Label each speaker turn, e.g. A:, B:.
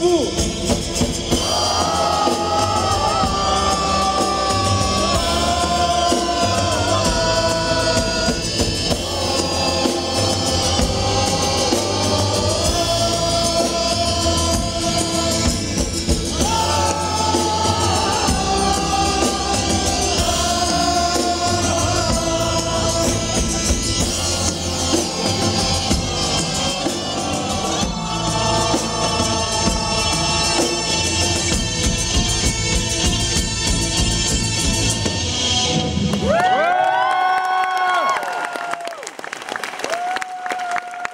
A: 下。